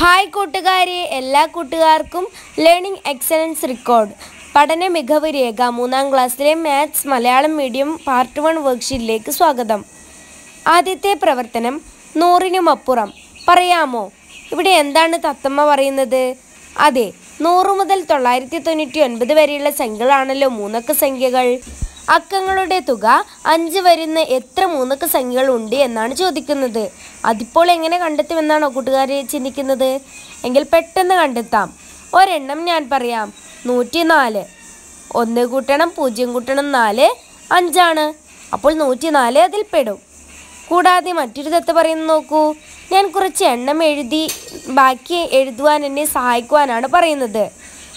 Hi കൂട്ടുകാരെ എല്ലാ കൂട്ടുകാർക്കും ലേണിംഗ് എക്സലൻസ് റെക്കോർഡ്. പഠന മികവ് രേഖ മൂന്നാം ക്ലാസ്സിലെ maths Malayalam medium part one വർക്ക്ഷീറ്റിലേക്ക് സ്വാഗതം. ആദ്യത്തെ പ്രവർത്തനം നൂറിനുമപ്പുറം. പറയാമോ? ഇവിടെ എന്താണ് തത്തമ്മ പറയുന്നത്? അതെ നൂറ് മുതൽ തൊള്ളായിരത്തി തൊണ്ണൂറ്റി ഒൻപത് വരെയുള്ള സംഖ്യകളാണല്ലോ മൂന്നക്ക സംഖ്യകൾ. അക്കങ്ങളുടെ തുക അഞ്ച് വരുന്ന എത്ര മൂന്നക്ക സംഖ്യകൾ ഉണ്ട് എന്നാണ് ചോദിക്കുന്നത്. അതിപ്പോൾ എങ്ങനെ കണ്ടെത്തുമെന്നാണോ കൂട്ടുകാരെ ചിന്തിക്കുന്നത്? എങ്കിൽ പെട്ടെന്ന് കണ്ടെത്താം. ഒരെണ്ണം ഞാൻ പറയാം. നൂറ്റി നാല് ഒന്ന് കൂട്ടണം പൂജ്യം കൂട്ടണം നാല് അഞ്ചാണ്. അപ്പോൾ നൂറ്റി നാല് അതിൽ പെടും. കൂടാതെ മറ്റൊരു തത്ത് പറയുന്നത് നോക്കൂ. ഞാൻ കുറച്ച് എണ്ണം എഴുതി ബാക്കി എഴുതുവാൻ എന്നെ സഹായിക്കുവാനാണ് പറയുന്നത്.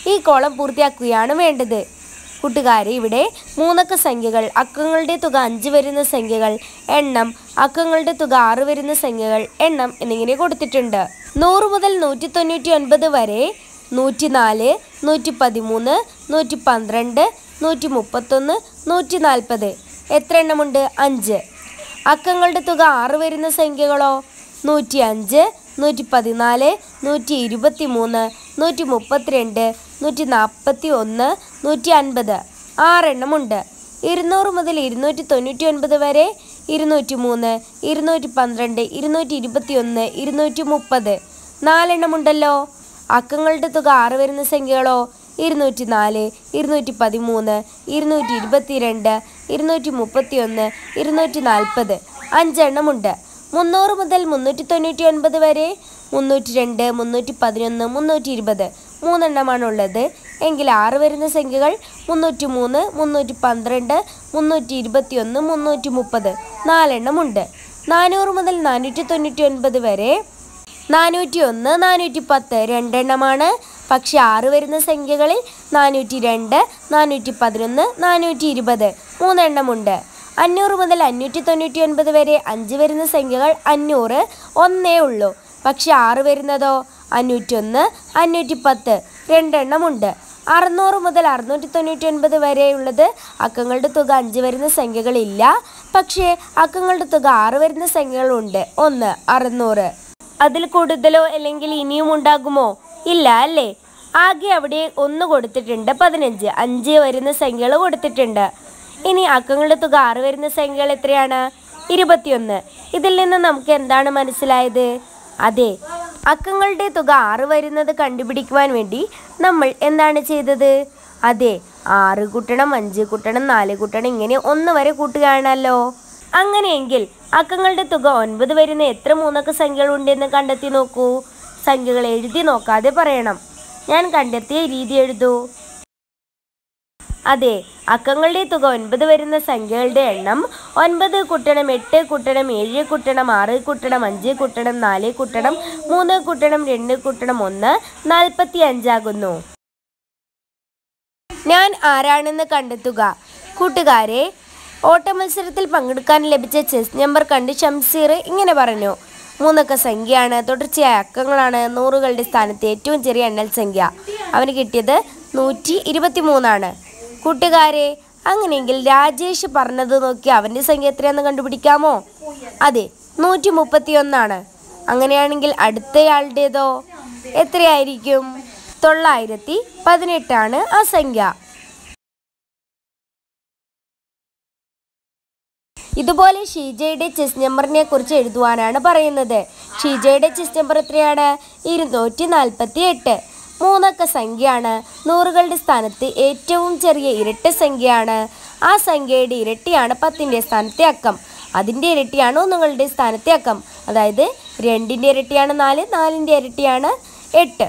ഈ കോളം പൂർത്തിയാക്കുകയാണ് വേണ്ടത്. കൂട്ടുകാരെ ഇവിടെ മൂന്നക്ക സംഖ്യകൾ അക്കങ്ങളുടെ തുക അഞ്ച് വരുന്ന സംഖ്യകൾ എണ്ണം അക്കങ്ങളുടെ തുക ആറ് വരുന്ന സംഖ്യകൾ എണ്ണം എന്നിങ്ങനെ കൊടുത്തിട്ടുണ്ട്. നൂറ് മുതൽ നൂറ്റി തൊണ്ണൂറ്റി ഒൻപത് വരെ നൂറ്റി നാല് നൂറ്റി പതിമൂന്ന് നൂറ്റി പന്ത്രണ്ട് നൂറ്റി മുപ്പത്തൊന്ന് നൂറ്റി നാൽപ്പത് എത്ര എണ്ണമുണ്ട്? അഞ്ച്. അക്കങ്ങളുടെ തുക ആറ് വരുന്ന സംഖ്യകളോ? നൂറ്റി അഞ്ച് നൂറ്റി പതിനാല് നൂറ്റി ഇരുപത്തി മൂന്ന് നൂറ്റി മുപ്പത്തിരണ്ട് നൂറ്റി നാൽപ്പത്തി ഒന്ന് നൂറ്റി അൻപത് ആറെണ്ണമുണ്ട്. ഇരുന്നൂറ് മുതൽ ഇരുന്നൂറ്റി തൊണ്ണൂറ്റി ഒൻപത് വരെ ഇരുന്നൂറ്റി മൂന്ന് ഇരുന്നൂറ്റി പന്ത്രണ്ട് ഇരുന്നൂറ്റി ഇരുപത്തി ഒന്ന് ഇരുന്നൂറ്റി മുപ്പത് നാലെണ്ണമുണ്ടല്ലോ. അക്കങ്ങളുടെ തുക ആറ് വരുന്ന സംഖ്യകളോ? ഇരുന്നൂറ്റി നാല് ഇരുന്നൂറ്റി പതിമൂന്ന് ഇരുന്നൂറ്റി ഇരുപത്തിരണ്ട് ഇരുന്നൂറ്റി മുപ്പത്തി ഒന്ന് ഇരുന്നൂറ്റി നാൽപ്പത് അഞ്ചെണ്ണമുണ്ട്. മുന്നൂറ് മുതൽ മുന്നൂറ്റി തൊണ്ണൂറ്റി ഒൻപത് വരെ മുന്നൂറ്റി രണ്ട് മുന്നൂറ്റി പതിനൊന്ന് മുന്നൂറ്റി ഇരുപത് മൂന്നെണ്ണമാണുള്ളത്. എങ്കിൽ ആറ് വരുന്ന സംഖ്യകൾ മുന്നൂറ്റി മൂന്ന് മുന്നൂറ്റി പന്ത്രണ്ട് മുന്നൂറ്റി ഇരുപത്തി ഒന്ന് മുന്നൂറ്റി മുപ്പത് നാലെണ്ണമുണ്ട്. നാനൂറ് മുതൽ നാനൂറ്റി തൊണ്ണൂറ്റി ഒൻപത് വരെ നാനൂറ്റി ഒന്ന് നാനൂറ്റി പത്ത് രണ്ടെണ്ണമാണ്. പക്ഷെ ആറ് വരുന്ന സംഖ്യകളിൽ നാനൂറ്റി രണ്ട് നാനൂറ്റി പതിനൊന്ന് നാനൂറ്റി ഇരുപത് മൂന്നെണ്ണമുണ്ട്. അഞ്ഞൂറ് മുതൽ അഞ്ഞൂറ്റി തൊണ്ണൂറ്റി ഒൻപത് വരെ അഞ്ച് വരുന്ന സംഖ്യകൾ അഞ്ഞൂറ് ഒന്നേ ഉള്ളൂ. പക്ഷെ ആറ് വരുന്നതോ? അഞ്ഞൂറ്റൊന്ന് അഞ്ഞൂറ്റി പത്ത് രണ്ടെണ്ണമുണ്ട്. അറുന്നൂറ് മുതൽ അറുന്നൂറ്റി തൊണ്ണൂറ്റി ഒൻപത് വരെയുള്ളത് അക്കങ്ങളുടെ തുക അഞ്ച് വരുന്ന സംഖ്യകളില്ല. പക്ഷേ അക്കങ്ങളുടെ തുക ആറ് വരുന്ന സംഖ്യകളുണ്ട്. ഒന്ന് അറുന്നൂറ്. അതിൽ കൂടുതലോ അല്ലെങ്കിൽ ഇനിയും ഉണ്ടാകുമോ? ഇല്ല അല്ലേ? ആകെ അവിടെ ഒന്ന് കൊടുത്തിട്ടുണ്ട് പതിനഞ്ച്. അഞ്ച് വരുന്ന സംഖ്യകൾ കൊടുത്തിട്ടുണ്ട്. ഇനി അക്കങ്ങളുടെ തുക ആറ് വരുന്ന സംഖ്യകൾ എത്രയാണ്? ഇരുപത്തിയൊന്ന്. ഇതിൽ നിന്ന് നമുക്ക് എന്താണ് മനസ്സിലായത്? അതെ അക്കങ്ങളുടെ തുക ആറ് വരുന്നത് കണ്ടുപിടിക്കുവാൻ വേണ്ടി നമ്മൾ എന്താണ് ചെയ്തത്? അതെ ആറ് കൂട്ടണം അഞ്ച് കൂട്ടണം നാല് കൂട്ടണം ഇങ്ങനെ ഒന്ന് വരെ കൂട്ടുകയാണല്ലോ. അങ്ങനെയെങ്കിൽ അക്കങ്ങളുടെ തുക ഒൻപത് വരുന്ന എത്ര മൂന്നക്ക സംഖ്യകൾ ഉണ്ടെന്ന് കണ്ടെത്തി നോക്കൂ. സംഖ്യകൾ എഴുതി നോക്കാതെ പറയണം. ഞാൻ കണ്ടെത്തിയ രീതി എഴുതൂ. അതെ അക്കങ്ങളുടെ തുക ഒൻപത് വരുന്ന സംഖ്യകളുടെ എണ്ണം ഒൻപത് കുട്ടണം എട്ട് കുട്ടണം ഏഴ് കുട്ടണം ആറ് കുട്ടണം അഞ്ച് കുട്ടണം നാല് കുട്ടണം മൂന്ന് കുട്ടണം രണ്ട് കുട്ടണം ഒന്ന് നാൽപ്പത്തി അഞ്ചാകുന്നു ഞാൻ ആരാണെന്ന് കണ്ടെത്തുക? കൂട്ടുകാരെ ഓട്ടമത്സരത്തിൽ പങ്കെടുക്കാൻ ലഭിച്ച ചെസ് നമ്പർ കണ്ട് ഷംസീർ ഇങ്ങനെ പറഞ്ഞു. മൂന്നക്ക സംഖ്യയാണ്. തുടർച്ചയായ അക്കങ്ങളാണ് നൂറുകളുടെ സ്ഥാനത്ത് ഏറ്റവും ചെറിയ എണ്ണൽ സംഖ്യ. അവന് കിട്ടിയത് നൂറ്റി ഇരുപത്തി മൂന്നാണ് കൂട്ടുകാരെ അങ്ങനെയെങ്കിൽ രാജേഷ് പറഞ്ഞത് നോക്കി അവന്റെ സംഖ്യ എത്രയാണെന്ന് കണ്ടുപിടിക്കാമോ? അതെ നൂറ്റി മുപ്പത്തി ഒന്നാണ് അങ്ങനെയാണെങ്കിൽ അടുത്തയാളുടേതോ? എത്രയായിരിക്കും? തൊള്ളായിരത്തി പതിനെട്ടാണ് ആ സംഖ്യ. ഇതുപോലെ ഷീജയുടെ ചെസ് നമ്പറിനെ കുറിച്ച് എഴുതുവാനാണ് പറയുന്നത്. ഷീജയുടെ ചെസ് നമ്പർ എത്രയാണ്? ഇരുന്നൂറ്റി നാൽപ്പത്തി എട്ട് മൂന്നക്ക സംഖ്യയാണ്. നൂറുകളുടെ സ്ഥാനത്ത് ഏറ്റവും ചെറിയ ഇരട്ട സംഖ്യയാണ്. ആ സംഖ്യയുടെ ഇരട്ടിയാണ് പത്തിന്റെ സ്ഥാനത്തെ അക്കം. അതിന്റെ ഇരട്ടിയാണ് ഒന്നുകളുടെ സ്ഥാനത്തെ അക്കം. അതായത് രണ്ടിന്റെ ഇരട്ടിയാണ് നാല് നാലിന്റെ ഇരട്ടിയാണ് എട്ട്.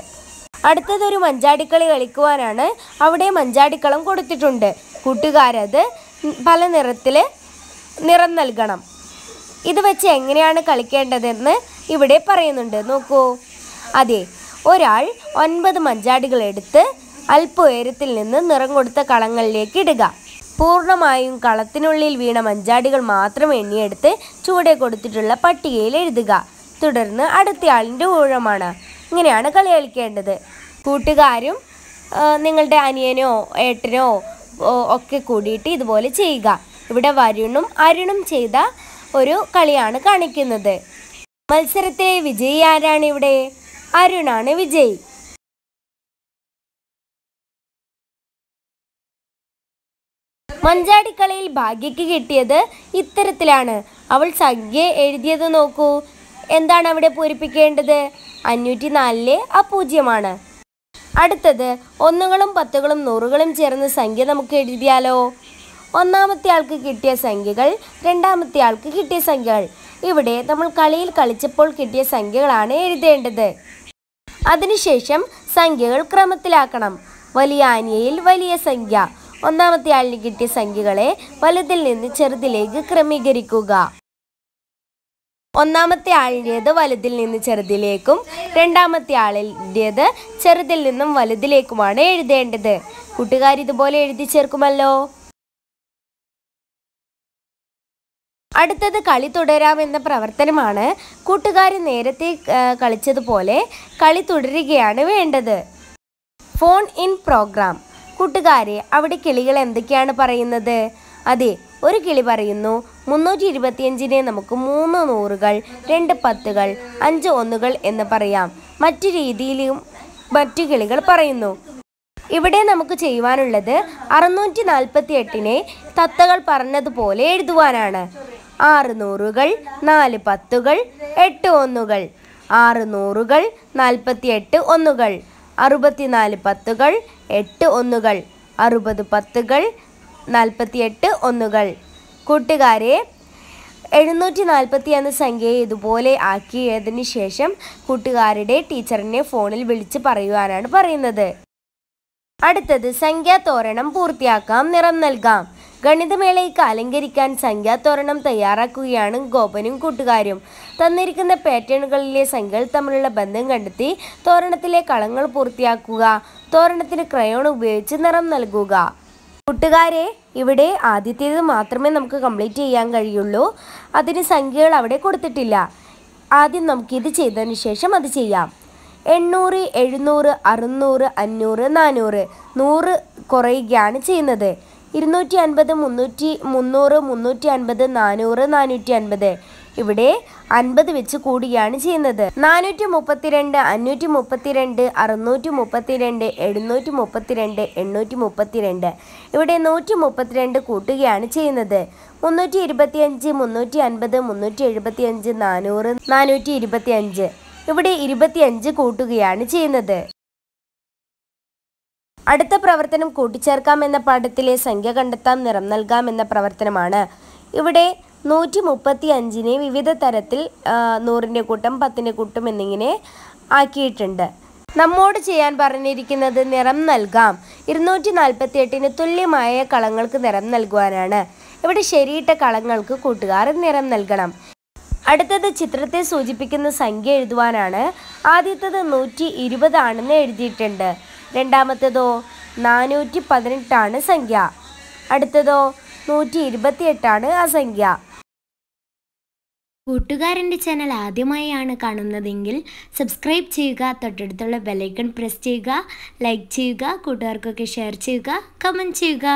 അടുത്തതൊരു മഞ്ചാടിക്കളി കളിക്കുവാനാണ് അവിടെ മഞ്ചാടിക്കളം കൊടുത്തിട്ടുണ്ട്. കൂട്ടുകാരത് പല നിറത്തിൽ നിറം നൽകണം. ഇത് വെച്ച് എങ്ങനെയാണ് കളിക്കേണ്ടതെന്ന് ഇവിടെ പറയുന്നുണ്ട്. നോക്കൂ. അതെ ഒരാൾ ഒൻപത് മഞ്ചാടികൾ എടുത്ത് അല്പ ഉയരത്തിൽ നിന്ന് നിറം കൊടുത്ത കളങ്ങളിലേക്ക് ഇടുക. പൂർണമായും കളത്തിനുള്ളിൽ വീണ മഞ്ചാടികൾ മാത്രം എണ്ണിയെടുത്ത് ചുവടെ കൊടുത്തിട്ടുള്ള പട്ടികയിൽ എഴുതുക. തുടർന്ന് അടുത്തയാളിന്റെ ഊഴമാണ്. ഇങ്ങനെയാണ് കളി കളിക്കേണ്ടത്. കൂട്ടുകാരും നിങ്ങളുടെ അനിയനോ ഏട്ടനോ ഒക്കെ കൂടിയിട്ട് ഇതുപോലെ ചെയ്യുക. ഇവിടെ വരുണും അരുണും ചെയ്ത ഒരു കളിയാണ് കാണിക്കുന്നത്. മത്സരത്തിലെ വിജയി ആരാണ് ഇവിടെ? അരുണാണ് വിജയ്. മഞ്ചാടിക്കളയിൽ ഭാഗ്യയ്ക്ക് കിട്ടിയത് ഇത്തരത്തിലാണ്. അവൾ സംഖ്യ എഴുതിയത് നോക്കൂ. എന്താണ് അവിടെ പൂരിപ്പിക്കേണ്ടത്? അഞ്ഞൂറ്റി നാലിലെ ആ പൂജ്യമാണ്. അടുത്തത് ഒന്നുകളും പത്തുകളും നൂറുകളും ചേർന്ന സംഖ്യ നമുക്ക് എഴുതിയാലോ? ഒന്നാമത്തെ ആൾക്ക് കിട്ടിയ സംഖ്യകൾ രണ്ടാമത്തെ ആൾക്ക് കിട്ടിയ സംഖ്യകൾ. ഇവിടെ നമ്മൾ കളിയിൽ കളിച്ചപ്പോൾ കിട്ടിയ സംഖ്യകളാണ് എഴുതേണ്ടത്. അതിനുശേഷം സംഖ്യകൾ ക്രമത്തിലാക്കണം. വലിയ ആനിയയിൽ വലിയ സംഖ്യ. ഒന്നാമത്തെ ആളിന് കിട്ടിയ സംഖ്യകളെ വലുതിൽ നിന്ന് ചെറുതിലേക്ക് ക്രമീകരിക്കുക. ഒന്നാമത്തെ ആളിന്റേത് വലുതിൽ നിന്ന് ചെറുതിലേക്കും രണ്ടാമത്തെ ആളിന്റേത് ചെറുതിൽ നിന്നും വലുതിലേക്കുമാണ് എഴുതേണ്ടത്. കൂട്ടുകാർ ഇതുപോലെ എഴുതി ചേർക്കുമല്ലോ. അടുത്തത് കളി തുടരാം എന്ന പ്രവർത്തനമാണ് കൂട്ടുകാർ നേരത്തെ കളിച്ചതുപോലെ കളി തുടരുകയാണ് വേണ്ടത്. Phone in programme. കൂട്ടുകാരെ അവിടെ കിളികൾ എന്തൊക്കെയാണ് പറയുന്നത്? അതെ ഒരു കിളി പറയുന്നു മുന്നൂറ്റി ഇരുപത്തിയഞ്ചിനെ നമുക്ക് മൂന്ന് നൂറുകൾ രണ്ട് പത്തുകൾ അഞ്ച് ഒന്നുകൾ എന്ന് പറയാം. മറ്റു രീതിയിലും മറ്റു കിളികൾ പറയുന്നു. ഇവിടെ നമുക്ക് ചെയ്യുവാനുള്ളത് അറുന്നൂറ്റി നാൽപ്പത്തി എട്ടിനെ തത്തകൾ പറഞ്ഞതുപോലെ എഴുതുവാനാണ്. ആറ് നൂറുകൾ നാല് പത്തുകൾ എട്ട് ഒന്നുകൾ. ആറ് നൂറുകൾ നാൽപ്പത്തി എട്ട് ഒന്നുകൾ. അറുപത്തിനാല് പത്തുകൾ എട്ട് ഒന്നുകൾ. അറുപത് പത്തുകൾ നാൽപ്പത്തിയെട്ട് ഒന്നുകൾ. കൂട്ടുകാരെ എഴുന്നൂറ്റി നാൽപ്പത്തി എന്ന സംഖ്യയെ ഇതുപോലെ ആക്കിയതിന് ശേഷം കൂട്ടുകാരുടെ ടീച്ചറിനെ ഫോണിൽ വിളിച്ച് പറയുവാനാണ് പറയുന്നത്. അടുത്തത് സംഖ്യാ തോരണം പൂർത്തിയാക്കാം നിറം നൽകാം. ഗണിതമേളയ്ക്ക് അലങ്കരിക്കാൻ സംഖ്യാതോരണം തയ്യാറാക്കുകയാണ് ഗോപനും കൂട്ടുകാരും. തന്നിരിക്കുന്ന പാറ്റേണുകളിലെ സംഖ്യകൾ തമ്മിലുള്ള ബന്ധം കണ്ടെത്തി തോരണത്തിലെ കളങ്ങൾ പൂർത്തിയാക്കുക തോരണത്തിന് ക്രയോൺ ഉപയോഗിച്ച് നിറം നൽകുക. കൂട്ടുകാരെ ഇവിടെ ആദ്യത്തേത് മാത്രമേ നമുക്ക് കംപ്ലീറ്റ് ചെയ്യാൻ കഴിയുള്ളൂ. അതിന് സംഖ്യകൾ അവിടെ കൊടുത്തിട്ടില്ല. ആദ്യം നമുക്കിത് ചെയ്തതിന് ശേഷം അത് ചെയ്യാം. എണ്ണൂറ് എഴുന്നൂറ് അറുന്നൂറ് അഞ്ഞൂറ് നാനൂറ് നൂറ് കുറയുകയാണ് ചെയ്യുന്നത്. ഇരുന്നൂറ്റി അൻപത് മുന്നൂറ്റി മുന്നൂറ് മുന്നൂറ്റി അൻപത് നാനൂറ് നാനൂറ്റി അൻപത് ഇവിടെ അൻപത് വെച്ച് കൂടുകയാണ് ചെയ്യുന്നത്. നാനൂറ്റി മുപ്പത്തിരണ്ട് അഞ്ഞൂറ്റി മുപ്പത്തിരണ്ട് അറുന്നൂറ്റി മുപ്പത്തിരണ്ട് എഴുന്നൂറ്റി മുപ്പത്തിരണ്ട് എണ്ണൂറ്റി മുപ്പത്തിരണ്ട് ഇവിടെ നൂറ്റി മുപ്പത്തിരണ്ട് കൂട്ടുകയാണ് ചെയ്യുന്നത്. മുന്നൂറ്റി ഇരുപത്തിയഞ്ച് മുന്നൂറ്റി അൻപത് മുന്നൂറ്റി എഴുപത്തിയഞ്ച് നാനൂറ് നാനൂറ്റി ഇരുപത്തിയഞ്ച് ഇവിടെ ഇരുപത്തിയഞ്ച് കൂട്ടുകയാണ് ചെയ്യുന്നത്. അടുത്ത പ്രവർത്തനം കൂട്ടിച്ചേർക്കാം എന്ന പാഠത്തിലെ സംഖ്യ കണ്ടെത്താം നിറം നൽകാം എന്ന പ്രവർത്തനമാണ്. ഇവിടെ നൂറ്റി മുപ്പത്തി അഞ്ചിനെ വിവിധ തരത്തിൽ നൂറിന്റെ കൂട്ടം പത്തിന്റെ കൂട്ടം എന്നിങ്ങനെ ആക്കിയിട്ടുണ്ട്. നമ്മോട് ചെയ്യാൻ പറഞ്ഞിരിക്കുന്നത് നിറം നൽകാം. ഇരുന്നൂറ്റി നാൽപ്പത്തി എട്ടിന് തുല്യമായ കളങ്ങൾക്ക് നിറം നൽകുവാനാണ്. ഇവിടെ ശരിയിട്ട കളങ്ങൾക്ക് കൂട്ടുകാർ നിറം നൽകണം. അടുത്തത് ചിത്രത്തെ സൂചിപ്പിക്കുന്ന സംഖ്യ എഴുതുവാനാണ്. ആദ്യത്തത് നൂറ്റി ഇരുപതാണെന്ന് എഴുതിയിട്ടുണ്ട്. രണ്ടാമത്തേതോ നാനൂറ്റി പതിനെട്ടാണ് സംഖ്യ. അടുത്തതോ നൂറ്റി ഇരുപത്തിയെട്ടാണ് ആ സംഖ്യ കൂട്ടുകാരന്റെ ചാനൽ ആദ്യമായാണ് കാണുന്നതെങ്കിൽ സബ്സ്ക്രൈബ് ചെയ്യുക തൊട്ടടുത്തുള്ള ബെലൈക്കൺ പ്രസ് ചെയ്യുക ലൈക്ക് ചെയ്യുക കൂട്ടുകാർക്കൊക്കെ ഷെയർ ചെയ്യുക കമന്റ് ചെയ്യുക.